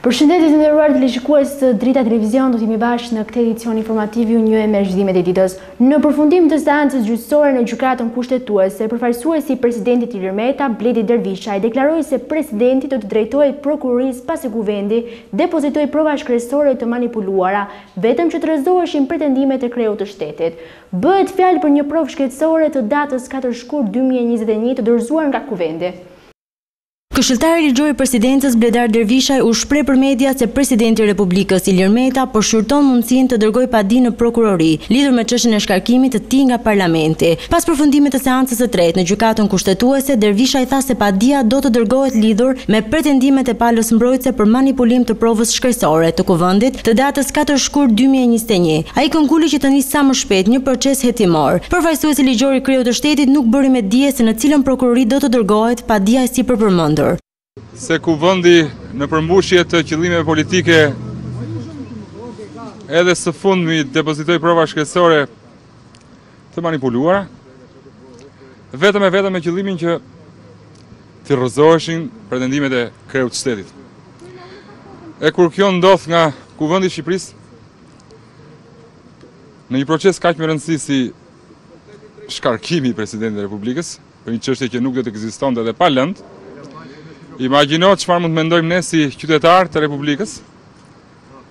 Përshëndetje të nderuar teleshikues të Drita Televizion, do të jemi bashkë në këtë edicion informativ ju njohim me zhvillimet e ditës. Në përfundim të seancës gjyqësore në gjykatën kushtetuese, përfaqësuesi i presidentit Ilir Meta, Bledi Dervishaj, deklaroi se presidenti do t'i drejtohet prokurorisë pasi kuvendi depozitoi prova shkresore të manipuluara Vetëm që të rrëzoheshin pretendimet e kreut të shtetit. Bëhet fjalë për një provë shkresore të datës katër shkurt dy mijë e njëzet e një të dorëzuar nga Kuvendi. Këshilltari ligjor i Presidencës, Bledar Dervishaj u shpreh për media se Presidenti i Republikës, Ilir Meta, po shqyrton mundësinë të dërgojë padi në Prokurori, lidhur me çështjen e shkarkimit të tij nga Parlamenti. Pas përfundimit të seancës së tretë në Gjykatën Kushtetuese, Dervishaj tha se padia do të dërgohet lidhur me pretendimet e palës mbrojtëse për manipulim të provës Shkresore të Kuvendit të datës katër shkurt dy mijë e njëzet e një, ai këmbguli që të nisë sa më shpejt një proces hetimor. Përfaqësuesi ligjor i kreut të shtetit nuk bëri me dije se në cilën prokurori do të dërgohet padia e sipërpërmendur. se Kuvendi në përmbushje të qëllimeve politike edhe së fundmi depozitoi prova shkresore të manipuluara, vetëm e vetëm me qëllimin që të rrëzoheshin pretendimet e kreut të shtetit. E kur kjo ndodh nga Kuvendi i Shqipërisë, në një proces kaq me rëndësi si shkarkimi i presidentit të Republikës, për një çështje që nuk do të ekzistonte dhe pa lëndë, imagino çfarë mund të mendojmë ne si qytetarë të Republikës,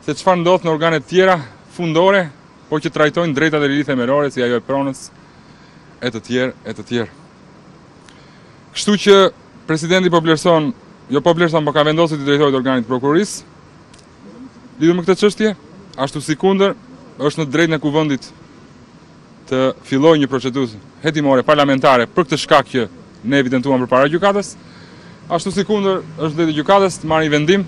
se çfarë ndodh në organet e tjera fundore, por që trajtojnë të drejta dhe liri themelore si ajo e pronës e të tjerë e të tjerë. Kështu që presidenti po vlerëson, jo po vlerëson, po ka vendosur t'i drejtohet organit të prokurorisë. Lidhur me këtë çështje, ashtu sikundër, është në drejtën e kuvendit të fillojë një procedurë hetimore parlamentare për këtë shkak që ne evidentuam përpara gjykatës, ashtu sikundër është e drejta e gjykatës të marrë një vendim,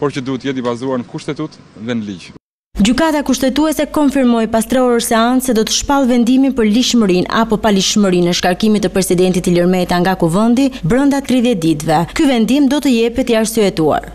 por që duhet të jetë i bazuar në Kushtetutë dhe në ligj. Gjykata Kushtetuese konfirmoi pas tre orësh seancë se do të shpallë vendimin për ligjshmërinë apo paligjshmërinë e shkarkimit të presidentit Ilir Meta nga Kuvendi brenda tridhjetë ditëve. Ky vendim do të jepet i arsyetuar.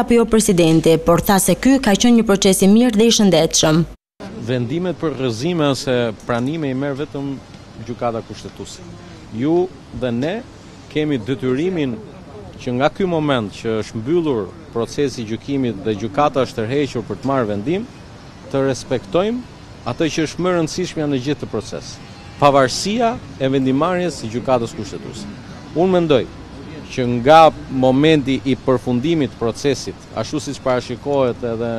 apo jo presidenti, por tha se ky ka qenë një proces i mirë dhe i shëndetshëm. Vendimet për rrëzime ose pranime i merr vetëm Gjykata Kushtetuese. Ju dhe ne kemi detyrimin që nga ky moment që është mbyllur procesi i gjykimit dhe gjykata është tërhequr për të marrë vendim, të respektojmë Atë që është më e rëndësishmja në gjithë këtë proces, pavarësia e vendimmarrjes së Gjykatës Kushtetuese. Unë mendoj që nga momenti i përfundimit të procesit, ashtu siç parashikohet edhe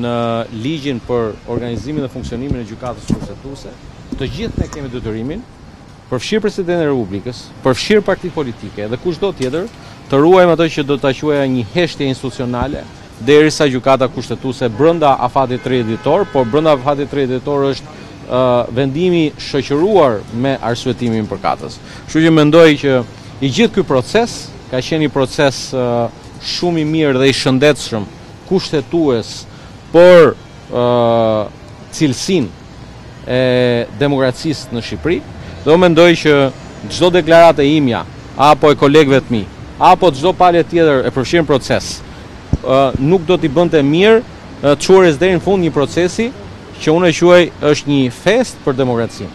në Ligjin për organizimin dhe funksionimin e Gjykatës Kushtetuese, të gjithë ne kemi detyrimin, përfshirë Presidentin e Republikës, përfshirë partitë politike dhe kushdo tjetër, të ruajmë atë që do ta quaja një heshtje institucionale, derisa Gjykata Kushtetuese brenda afatit tridhjetë ditor, por brenda afatit tridhjetë ditor është vendimi shoqëruar me arsyetimin përkatës. Kështu që mendoj që i gjithë ky proces ka qenë një proces shumë i mirë dhe i shëndetshëm kushtetues për cilësinë e demokracisë në Shqipëri dhe unë mendoj që çdo deklaratë e imja apo e kolegëve të mi, apo çdo pale tjetër e përfshirë në proces, nuk do t'i bënte mirë çuarjes deri në fund një procesi që unë e quaj është një festë për demokracinë.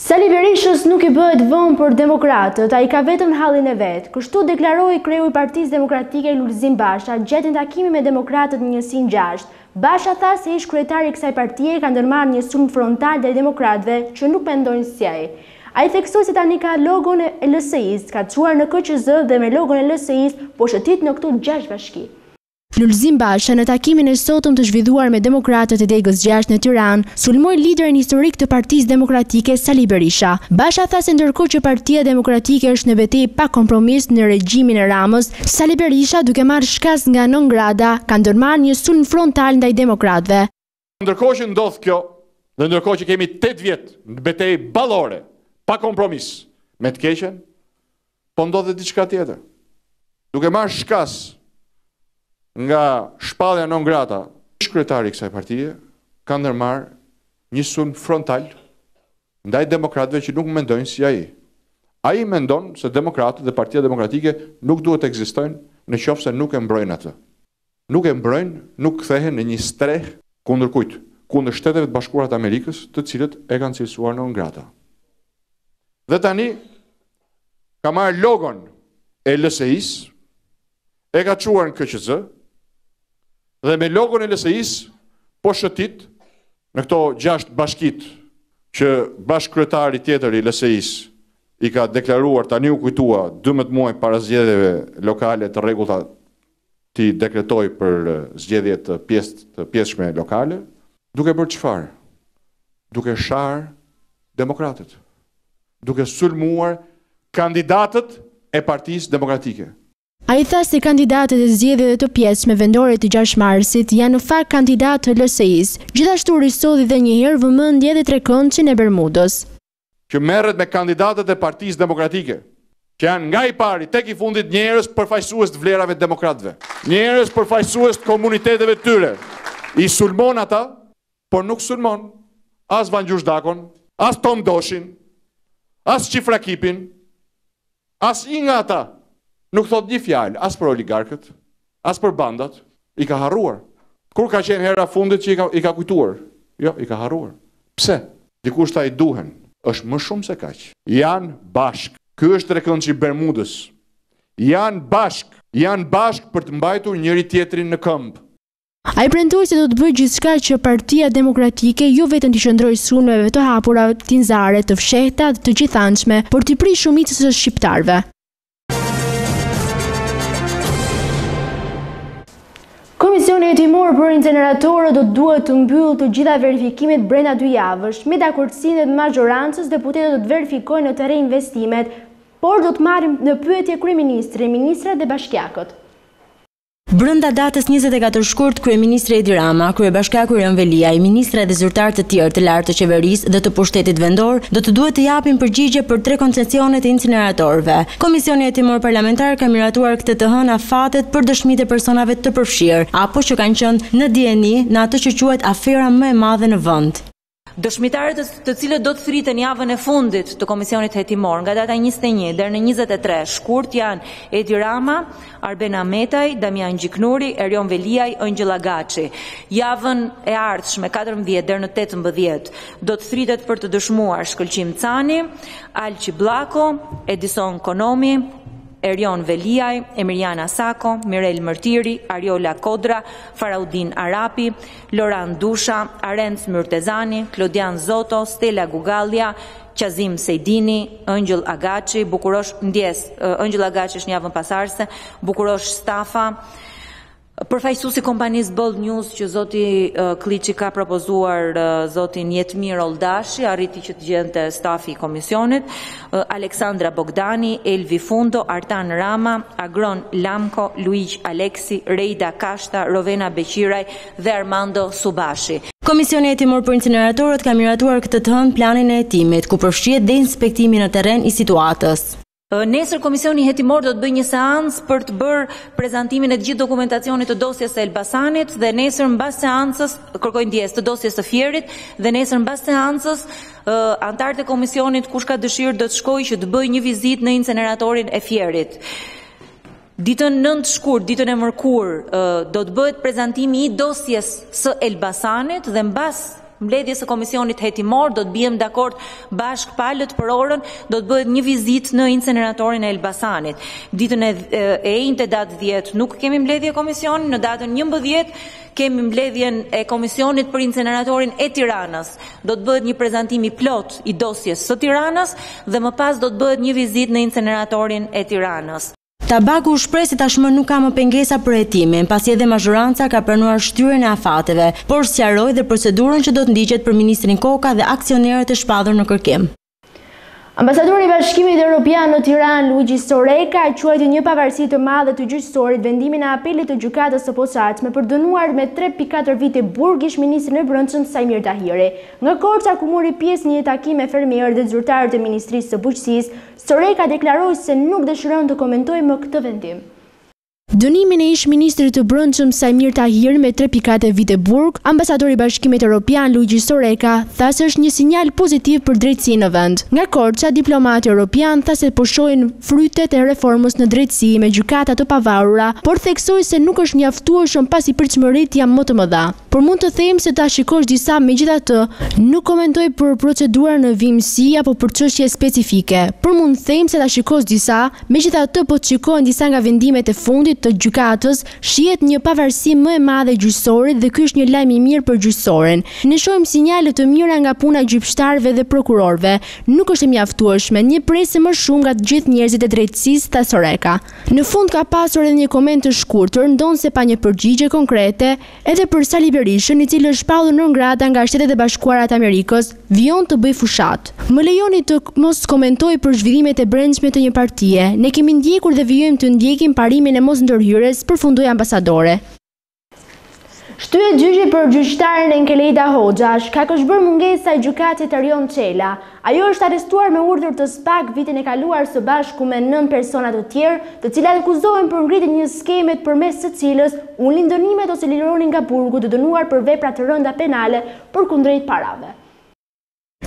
Sali Berishës nuk i bëhet vonë për demokratët, ai ka vetëm hallin e vet, kështu deklaroi kreu i Partisë Demokratike Lulzim Basha gjatë një takimi me demokratët në njësinë gjashtë. Basha tha se ish-kryetari i kësaj partie ka ndërmarrë një sulm frontal ndaj demokratëve që nuk mendojnë si ai. Ai theksoi se tani ka logon e LSI-së, ka çuar në KQZ dhe me logon e LSI-së po shëtit në këto gjashtë bashki. Lulzim Basha në takimin e sotëm të zhvilluar me demokratët e degës gjashtë në Tiranë, sulmoi liderin historik të Partisë Demokratike, Sali Berisha. Basha tha se ndërkohë që Partia Demokratike është në betejë pa kompromis në regjimin e Ramës, Sali Berisha duke marrë shkas nga non grata, ka ndërmarrë një sulm frontal ndaj demokratëve. Ndërkohë që ndodh kjo, dhe ndërkohë që kemi 8 vjet në betejë ballore, pa kompromis, me të keqen, po ndodh edhe diçka tjetër. Duke marrë shkas nga shpallja non grata, kryetari i kësaj partie ka ndërmarrë një sulm frontal ndaj demokratëve që nuk mendojnë si ai. Ai mendon se demokratët dhe Partia Demokratike nuk duhet të ekzistojnë në qoftë se nuk e mbrojnë atë. Nuk e mbrojnë, nuk kthehen në një strehë kundër kujt? Kundër Shteteve të Bashkuara të Amerikës, të cilat e kanë cilësuar non grata. Dhe tani ka marrë logon e LSI-së, e ka çuar në KQZ dhe me logon e LSI-së po shëtit në këto gjashtë bashkitë që bashkëkryetari tjetër i LSI-së i ka deklaruar tani u kujtua 12 muaj para zgjedhjeve lokale të rregullta t'i dekretojë për zgjedhjet të pjesshme lokale, duke bërë çfarë? Duke sharë demokratët, duke sulmuar kandidatët e Partisë Demokratike. Ai tha se kandidatët e zgjedhjeve të pjesshme vendore të gjashtë marsit janë në fakt kandidatë të LSI-së. Gjithashtu risolli dhe njëherë vëmendje dhe trekëndëshin e Bermudës. që merret me kandidatët e Partisë Demokratike, që janë nga i pari tek i fundit njerëz përfaqësues të vlerave të demokratëve, njerëz përfaqësues të komuniteteve të tyre, i sulmon ata, por nuk sulmon as Vangjush Dakon, as Tom Doshin, as Çifrakipin, Asnjë nga ata nuk thotë një fjalë as për oligarkët, as për bandat, i ka harruar. Kur ka qenë hera e fundit që i ka i ka kujtuar? Jo, i ka harruar. Pse? Dikush tha i duhen. Është më shumë se kaq. Janë bashkë. Ky është trekëndëshi i Bermudës. Janë bashkë. Janë bashkë për të mbajtur njëri-tjetrin në këmbë. Ai premtoi se do të bëjë gjithçka që Partia Demokratike jo vetëm t'i qëndrojë sulmeve të hapura tinëzare, të fshehta dhe të gjithanshme, por t'i prijë shumicës së shqiptarëve. Komisioni Hetimor për Inceneratorët do të duhet të mbyllë të gjitha verifikimet brenda dy javësh. Me dakordësinë e mazhorancës, deputetët do të verifikojnë në terren investimet, por do të marrin në pyetje kryeministrin, ministrat dhe bashkiakët. Brenda datës njëzet e katër shkurt, kryeministri Edi Rama, kryebashkiaku Erion Veliaj, ministra dhe zyrtarë të tjerë të lartë të qeverisë dhe të pushtetit vendor do të duhet të japin përgjigje për tre koncesionet e incineratorëve. Komisioni Hetimor Parlamentar ka miratuar këtë të hënë afatet për dëshmitë e personave të përfshirë apo që kanë qenë në dijeni në atë që quhet afera më e madhe në vend. Dëshmitarët të cilët do të thriten javën e fundit të komisionit hetimor nga data 21 deri në 23 shkurt janë Edi Rama, Arben Ahmetaj, Damian Gjiknuri, Erion Veliaj, Engjëll Agaçi. Javën e ardhshme 14 deri në 18 do të thritet për të dëshmuar Shkëlqim Cani, Alqi Bllako, Edison Konomi, Erion Veliaj, Emirjana Sako, Mirel Mërtiri, Ariola Kodra, Faraudin Arapi, Loran Dusha, Arenc Myrtezani, Klodian Zoto, Stela Gugallja, Qazim Sejdini, Engjëll Agaçi, Bukurosh, ndjesë, Engjëll Agaçi është në javën pasardhëse, Bukurosh Stafa, përfaqësuesi i kompanisë Bold News që zoti Këlliçi ka propozuar zotin Jetmir Olldashi, arriti që të gjente stafi i komisionit. Aleksandra Bogdani, Elvi Fundo, Artan Rama, Agron Lamko, Luigj Aleksi, Rejda Kashta, Rovena Beqiraj dhe Armando Subashi. Komisioni Hetimor për Inceneratorët ka miratuar këtë të hënë planin e hetimit, ku përfshihet dhe inspektimi në terren i situatës. Nesër Komisioni Hetimor do të bëjë një seancë për të bërë prezantimin e të gjithë dokumentacionit të dosjes së Elbasanit dhe nesër mbas seancës, kërkoj ndjesë, të dosjes së Fierit dhe nesër mbas seancës, Anëtarët e komisionit kush ka dëshirë do të shkojë që të bëjë një vizitë në inceneratorin e Fierit. Ditën 9 shkurt, ditën e mërkurë, do të bëhet prezantimi i dosjes së Elbasanit dhe mbas mbledhjes së komisionit hetimor do të biem dakord bashkë palët për orën do të bëhet një vizitë në inceneratorin e Elbasanit. Ditën e, e enjte datë 10 nuk kemi mbledhje komisioni, në datën 11 Kemi mbledhjen e Komisionit për Inceneratorin e Tiranës. Do të bëhet një prezantim i plotë i dosjes së Tiranës dhe më pas do të bëhet një vizitë në Inceneratorin e Tiranës. Tabaku u shpreh se tashmë nuk ka më pengesa për hetimin, pasi edhe mazhoranca ka pranuar shtyrjen e afateve, por sqaroi dhe procedurën që do të ndiqet për ministrin Koka dhe aksionerët e shpallur në kërkim. Ambasadori i Bashkimit Evropian në Tiranë, Luigi Soreca quajti një pavarësi të madhe të gjyqësorit vendimin e apelit të gjykatës së posaçme për të dënuar me 3.4 vite burg ish-ministrin e Brendshëm Saimir Tahiri. Nga Korça, ku mori pjesë në një takim me fermerë dhe zyrtarë të Ministrisë së Bujqësisë, Soreca deklaroi se nuk dëshiron të komentojë më këtë vendim. Dënimin e ish-ministrit të Brendshëm Saimir Tahiri me tre pikë katër vite burg, ambasadori i Bashkimit Europian Luigi Soreca tha se është një sinjal pozitiv për drejtësinë në vend. Nga Korça, diplomati europian tha se po shohin frytet e reformës në drejtësi me gjykata të pavarura, por theksoi se nuk është mjaftueshëm pasi pritshmëritë janë më të mëdha. Por mund të themi se ta shikosh disa megjithatë nuk komentoj për procedura në vijmësi apo për çështje specifike, por mund të themi se ta shikosh disa, Megjithatë, po të shikohen disa nga vendimet e fundit të gjykatës, shihet një pavarësi më e madhe e gjyqësorit dhe ky është një lajm i mirë për gjyqësorin. Ne shohim sinjale të mira nga puna e gjyqtarëve dhe prokurorëve. Nuk është e mjaftueshme, ne presim më shumë nga të gjithë njerëzit e drejtësisë, tha Soreca. Në fund ka pasur edhe një koment të shkurtër, ndonëse pa një përgjigje konkrete, Edhe për Sali Berishën, i cili është shpallur non grata nga Shtetet e Bashkuara të Amerikës, vijon të bëjë fushatë. Më lejoni të mos komentoj për zhvillimet e brendshme të një partie. Ne kemi ndjekur dhe vijojmë të ndjekim parimin e mosndërhyrjes, përfundoi ambasadori. Shtyhet gjyqi për gjyqtaren Enkelejda Hoxha, shkak është bërë mungesa e gjyqtarit Rion Çela. Ajo është arrestuar me urdhër të SPAK vitin e kaluar së bashku me nëntë persona të tjerë, të cilat akuzohen për ngritjen e një skeme përmes së cilës ulnin dënimet ose lironin nga burgu të dënuar për vepra të rënda penale përkundrejt parave.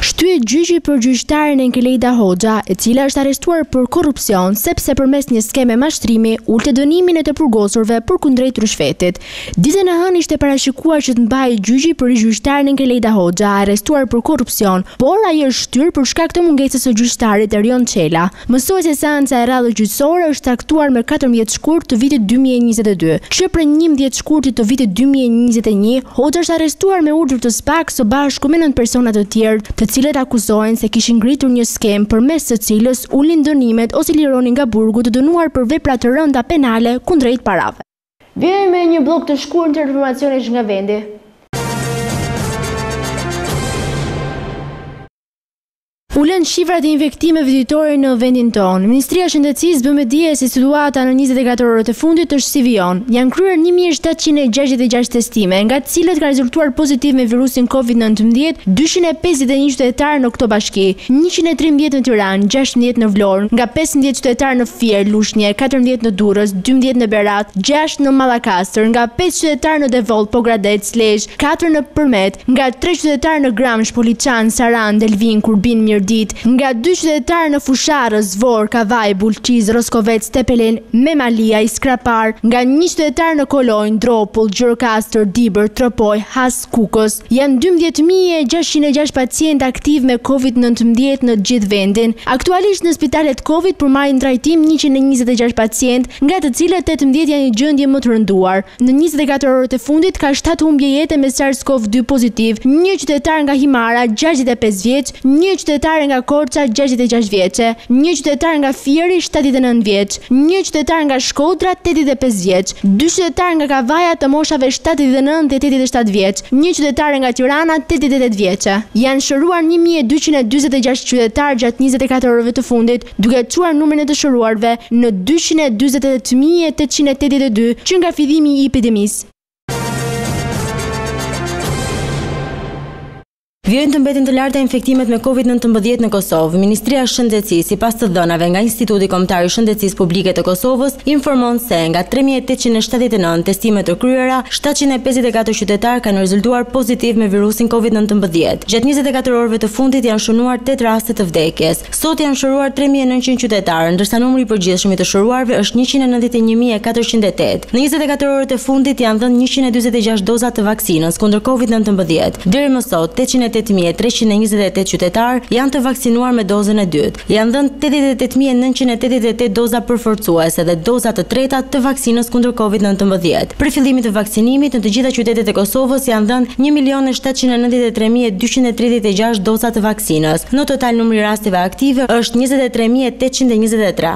Shtyhet gjyqi për gjyqtaren Enkelejda Hoxha, e cila është arrestuar për korrupsion, sepse përmes një skeme mashtrimi ulte dënimin e të burgosurve përkundrejt ryshfetit, Ditën e hënë ishte parashikuar që të mbahej gjyqi për ish-gjyqtaren Enkelejda Hoxha, arrestuar për korrupsion, por ai është shtyrë për shkak të mungesës së gjyqtarit Erion Çela. Mësohet se seanca e radhës gjyqësore është caktuar me katërmbëdhjetë shkurt të vitit dy mijë e njëzet e dy. Që prej njëmbëdhjetë shkurtit të vitit dy mijë e njëzet e një, Hoxha është arrestuar me urdhër të SPAK së bashku me nëntë persona të tjerë, të cilët akuzohen se kishin ngritur një skemë përmes së cilës ulnin dënimet ose lironin nga burgu të dënuar për vepra të rënda penale kundrejt parave. Vijojmë me një bllok të shkurtër informacionesh nga vendi. Ulen shifrat e infektimeve ditore në vendin tonë. Ministria e Shëndetësisë bën me dije se situata në njëzet e katër orët e fundit është si vijon. Janë kryer një mijë e shtatëqind e gjashtëdhjetë e gjashtë testime, nga të cilët kanë rezultuar pozitivë me virusin Covid nëntëmbëdhjetë, dyqind e pesëdhjetë e një qytetarë në këto bashki, njëqind e trembëdhjetë në Tiranë, gjashtëmbëdhjetë në Vlorë, nga pesëmbëdhjetë qytetarë në Fier, Lushnje, katërmbëdhjetë në Durrës, dymbëdhjetë në Berat, gjashtë në Mallakastër, nga pesë qytetarë në Devoll, Pogradec, Lezhë, katër në Përmet, nga tre qytetarë në Gramsh, Poliçan, Sarandë, Delvinë, Kurbin, Mirditë, nga dy qytetarë në Fushë-Arrëz, Vorë, Kavajë, Bulqizë, Roskovec, Tepelenë, Memaliaj, Skrapar, nga një qytetar në Kolonjë, Dropull, Gjirokastër, Dibër, Tropojë, Has, Kukës. Janë dymbëdhjetë mijë e gjashtëqind e gjashtë pacientë aktivë me Covid nëntëmbëdhjetë në të gjithë vendin. Aktualisht në spitalet Covid po marrin trajtim njëqind e njëzet e gjashtë pacientë, nga të cilët tetëmbëdhjetë janë në gjendje më të rënduar. Në njëzet e katër orët e fundit ka shtatë humbje jete me SARS-CoV dy pozitiv, një qytetar nga Himara, gjashtëdhjetë e pesë vjeç, Një qytetare nga Korça gjashtëdhjetë e gjashtë vjeçe, një qytetar nga Fieri shtatëdhjetë e nëntë vjeç, një qytetar nga Shkodra tetëdhjetë e pesë vjeç, dy qytetarë nga Kavaja të moshave shtatëdhjetë e nëntë dhe tetëdhjetë e shtatë vjeç, një qytetare nga Tirana tetëdhjetë e tetë vjeçe. Janë shëruar një mijë e dyqind e dyzet e gjashtë qytetarë gjatë njëzet e katër orëve të fundit, duke çuar numrin e të shëruarve në dyqind e dyzet e tetë mijë tetëqind e tetëdhjetë e dy që nga fillimi i epidemisë. Vijojnë të mbeten të larta infektimet me Covid nëntëmbëdhjetë në Kosovë. Ministria e Shëndetësisë, sipas të dhënave nga Instituti Kombëtar i Shëndetësisë Publike të Kosovës, informon se, nga tre mijë e tetëqind e shtatëdhjetë e nëntë testime të kryera, shtatëqind e pesëdhjetë e katër qytetarë kanë rezultuar pozitivë me virusin Covid nëntëmbëdhjetë. Gjatë njëzet e katër orëve të fundit janë shënuar tetë raste të vdekjes. Sot janë shëruar tre mijë e nëntëqind qytetarë, ndërsa numri i përgjithshëm i të shëruarve është njëqind e nëntëdhjetë e një mijë e katërqind e tetë. Në njëzet e katër orët e fundit janë dhënë njëqind e dyzet e gjashtë doza të vaksinës kundër Covid nëntëmbëdhjetë. Deri më sot, tetëqind e tetë mijë e treqind e njëzet e tetë qytetarë janë të vaksinuar me dozën e dytë. Janë dhënë tetëdhjetë e tetë mijë e nëntëqind e tetëdhjetë e tetë doza përforcuese dhe doza të treta të vaksinës kundër Covid nëntëmbëdhjetë. Prej fillimit të vaksinimit, në të gjitha qytetet e Kosovës janë dhënë një milion e shtatëqind e nëntëdhjetë e tre mijë e dyqind e tridhjetë e gjashtë doza të vaksinës. Në total numri i rasteve aktive është njëzet e tre mijë e tetëqind e njëzet e tre.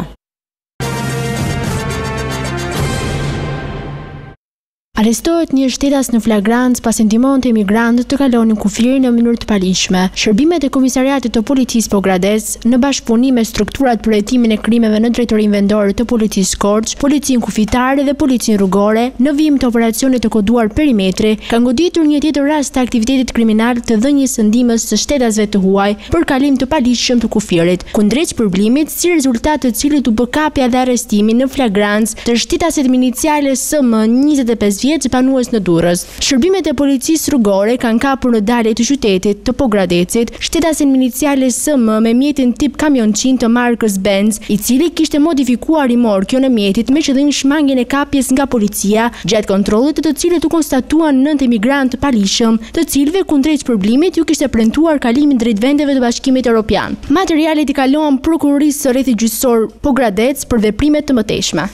Arrestohet një shtetas në flagrancë pasi ndihmonte emigrantët të kalonin kufirin në mënyrë të paligjshme. Shërbimet e Komisariatit të Policisë Pogradec, në bashkëpunim me strukturat për hetimin e krimeve në Drejtorinë Vendore të Policisë Korçë, Policinë Kufitare dhe Policinë Rrugore, në vijim të operacionit të koduar Perimetri, kanë goditur një tjetër rast të aktivitetit kriminal të dhënies së ndihmës së shtetasve të huaj për kalim të paligjshëm të kufirit, kundrejt shpërblimit, si rezultat të cilit u bë kapja dhe arrestimi në flagrancë të shtetasit me iniciale SM. njëzet e pesë vjeç banues në Durrës. Shërbimet e Policisë Rrugore kanë kapur në dalje të qytetit të Pogradecit, shtetasin me iniciale SM me mjetin tip kamionçinë të markës Benz, i cili kishte modifikuar rimorkion e mjetit me qëllim shmangien e kapjes nga policia, gjatë kontrollit të të cilit u konstatuan nëntë emigrantë të paligjshëm, të cilëve kundrejt shpërblimit iu kishte premtuar kalimin drejt vendeve të Bashkimit Europian. Materialet i kaluan Prokurorisë së Rrethit Gjyqësor Pogradec për veprime të mëtejshme.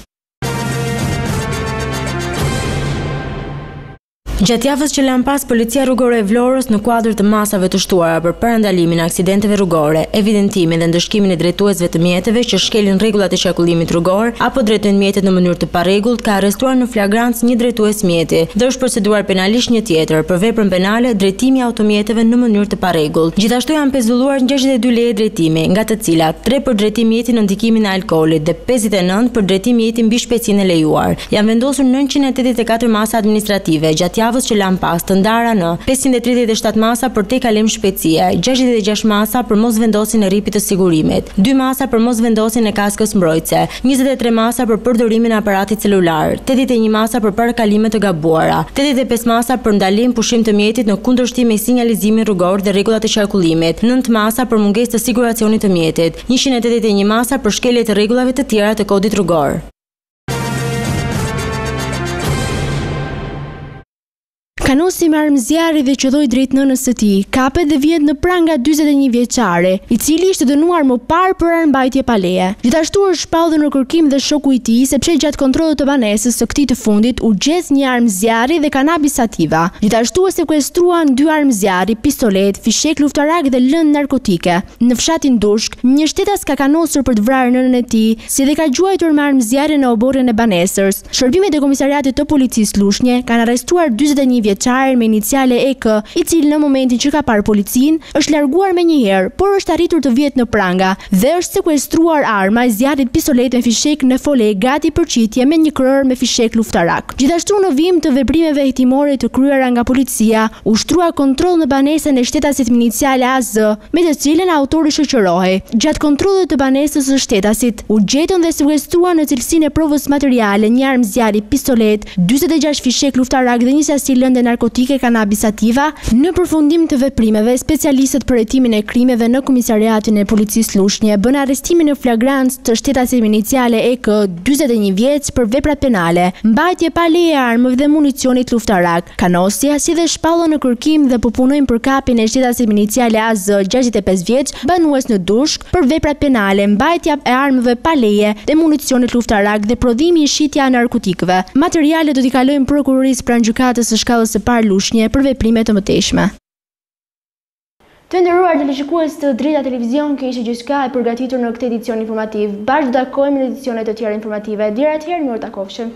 Gjatë javës që lamë pas, Policia Rrugore e Vlorës në kuadrë të masave të shtuara për parandalimin e aksidenteve rrugore, evidentimin dhe ndëshkimin e drejtuesve të mjeteve që shkelin rregullat e qarkullimit rrugor apo drejtojnë mjetet në mënyrë të parregullt, ka arrestuar në flagrancë një drejtues mjeti dhe është proceduar penalisht një tjetër për veprën penale drejtimi i automjeteve në mënyrë të parregullt. Gjithashtu janë pezulluar 62 leje drejtimi, nga të cilat 3 për drejtim mjeti nën ndikimin e Alkoolit dhe pesëdhjetë e nëntë për drejtim mjeti mbi shpejtësinë e lejuar. Janë vendosur nëntëqind e tetëdhjetë e katër masa administrative gjatë javës që lamë pas, të ndara në, pesëqind e tridhjetë e shtatë masa për tejkalim shpejtësie, gjashtëdhjetë e gjashtë masa për mosvendosjen e rripit të sigurimit, dy masa për mosvendosjen e kaskës mbrojtëse, njëzet e tre masa për përdorimin e aparatit celular, tetëdhjetë e një masa për parakalime të gabuara, tetëdhjetë e pesë masa për ndalim pushim të mjetit në kundërshtim me sinjalizimin rrugor dhe rregullat e qarkullimit, nëntë masa për mungesë të siguracionit të mjetit, Njëqind e tetëdhjetë e një masa për shkelje të rregullave të tjera të Kodit Rrugor. Kanosi me armë zjarri dhe qëlloi drejt nënës së tij, kapet dhe vihet në pranga dyzet e një vjeçari, i cili ishte dënuar më parë për armbajtje pa leje. Gjithashtu është shpallur në kërkim dhe shoku i tij, sepse gjatë kontrollit të banesës së këtij të fundit u gjet një armë zjarri dhe kanabis sativa. Gjithashtu u sekuestruan dy armë zjarri, pistoletë, fishekë luftarakë dhe lëndë narkotike. në fshatin Dushk, një shtetas ka kanosur për të vrarë nënën e tij, si dhe ka gjuajtur me armë zjarri në oborrin e banesës. Shërbimet e Komisariatit të Policisë Lushnje kanë arrestuar dyzet e një vjeçarin me iniciale EK, i cili në momentin që ka parë policinë, është larguar menjëherë, por është arritur të vihet në pranga dhe është sekuestruar arma e zjarrit pistoletë me fishek në fole gati për qitje me një krehër me fishekë luftarakë. Gjithashtu në vijim të veprimeve hetimore të kryera nga policia, ushtrua kontroll në banesën e shtetasit me iniciale AZ, me të cilën autori shoqërohej. Gjatë kontrollit të banesës së shtetasit, u gjetën dhe u sekuestruan në cilësinë e provës materiale një armë zjarri pistoletë, dyzet e gjashtë fishekë luftarakë dhe një sasi lënde narkotike Cannabis Sativa. Në përfundim të veprimeve, specialistët për hetimin e krimeve në Komisariatin e Policisë Lushnje bënë arrestimin në flagrancë të shtetasit me iniciale EK, dyzet e një vjeç për veprat penale, mbajtje pa leje e armëve dhe municionit luftarak, kanosja, si dhe shpallën në kërkim dhe po punojnë për kapjen e shtetasit me iniciale AZ, gjashtëdhjetë e pesë vjeç, banues në Dushk, për veprat penale, mbajtja e armëve pa leje dhe municionit luftarak dhe prodhimi e shitja e narkotikëve. Materialet do t'i kalojnë Prokurorisë pranë Gjykatës së Shkallës së Parë Lushnje për veprime të mëtejshme. Të nderuar teleshikues të Drita Televizion, kjo ishte gjithçka e përgatitur në këtë edicion informativ. Bashkë do takohemi në edicione të tjera informative. Deri atëherë, mirutakofshim.